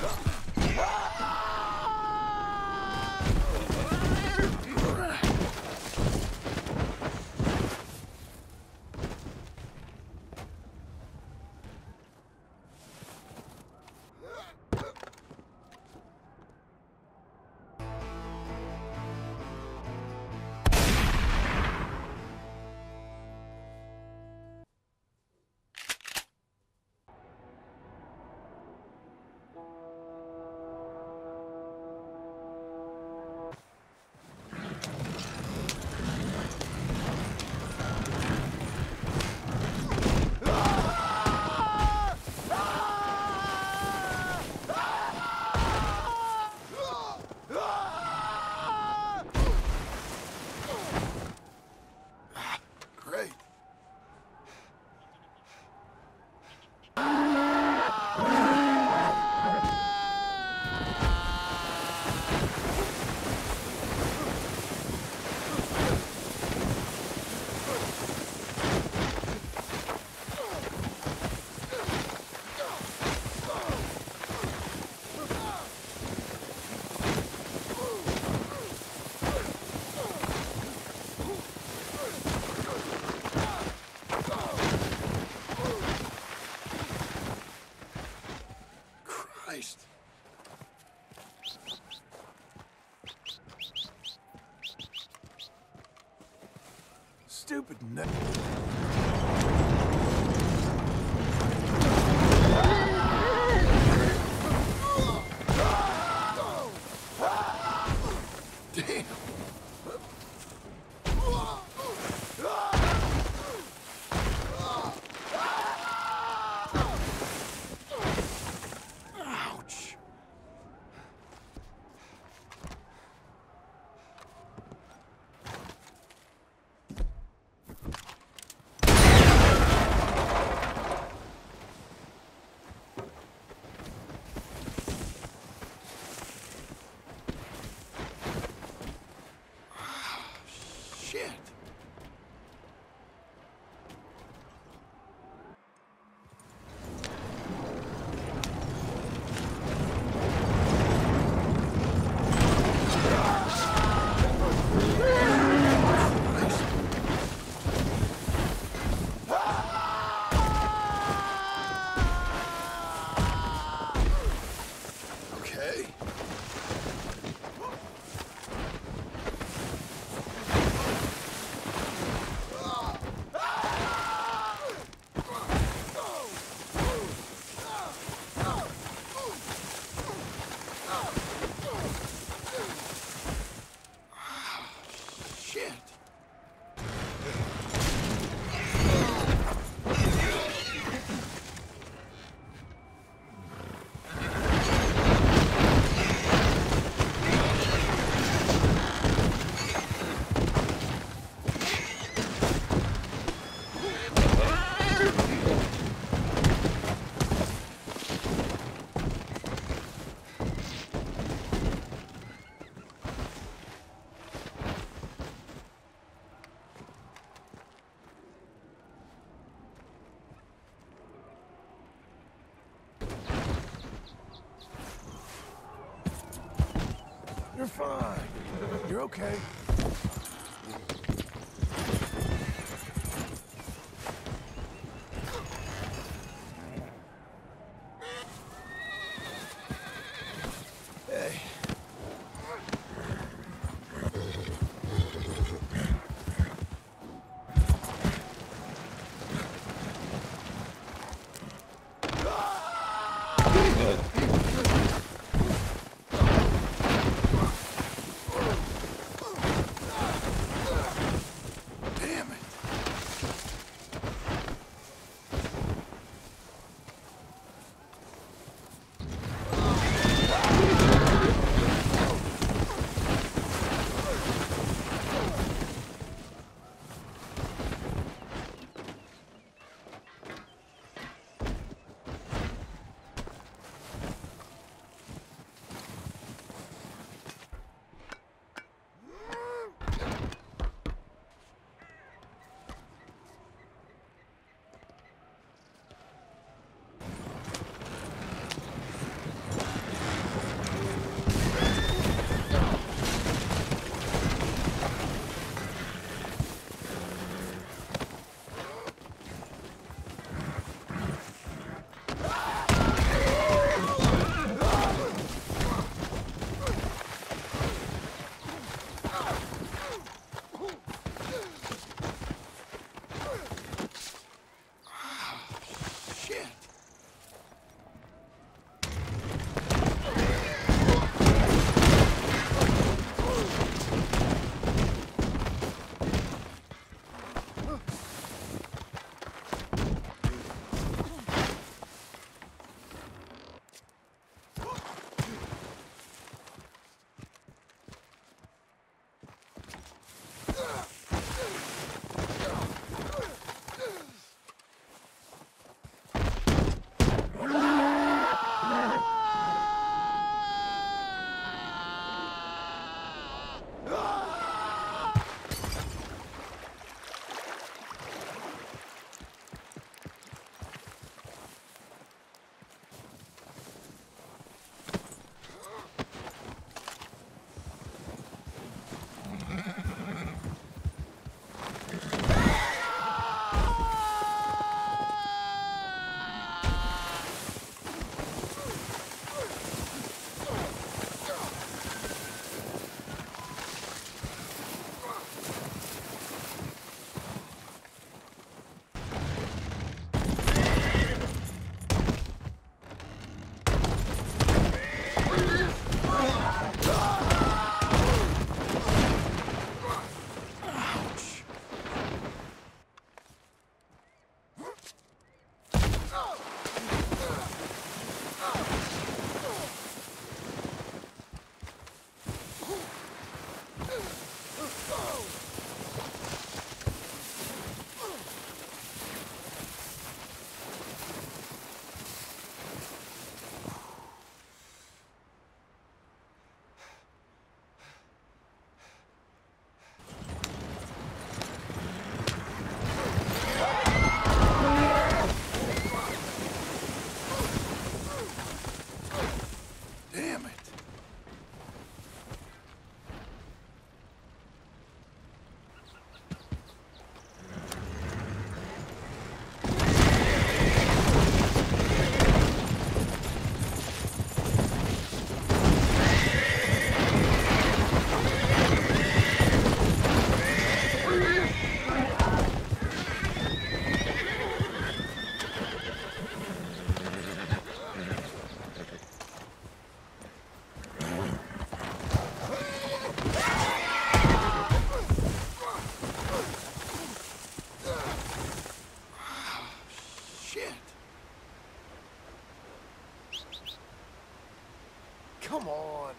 Great. Okay. Come on.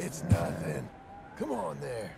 It's nothing. Come on there.